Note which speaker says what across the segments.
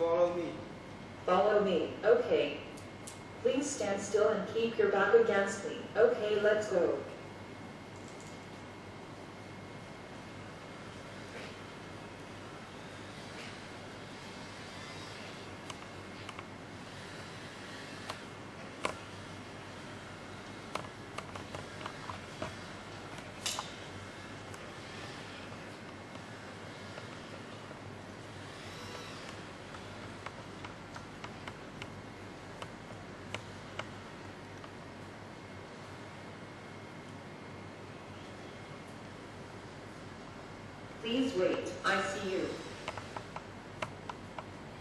Speaker 1: Follow me.
Speaker 2: Follow me. Okay. Please stand still and keep your back against me. Okay, let's go. Please wait. I see you.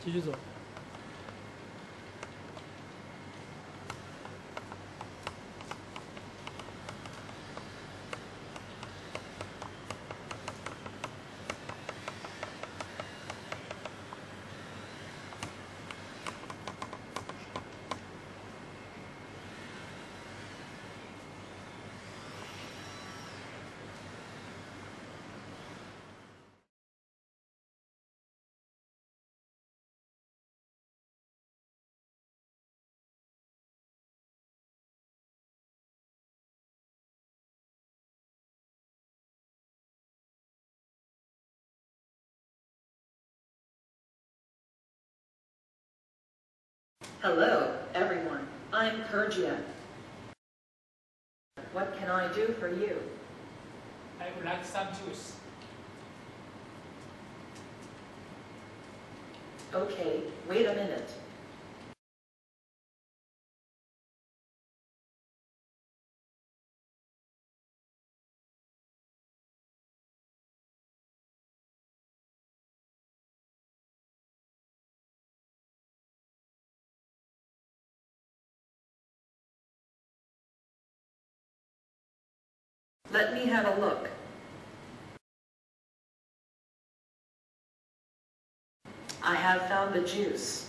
Speaker 3: 继续走。
Speaker 2: Hello, everyone. I'm KeJia. What can I do for you?
Speaker 4: I would like some juice.
Speaker 2: Okay, wait a minute. Let me have a look. I have found the juice.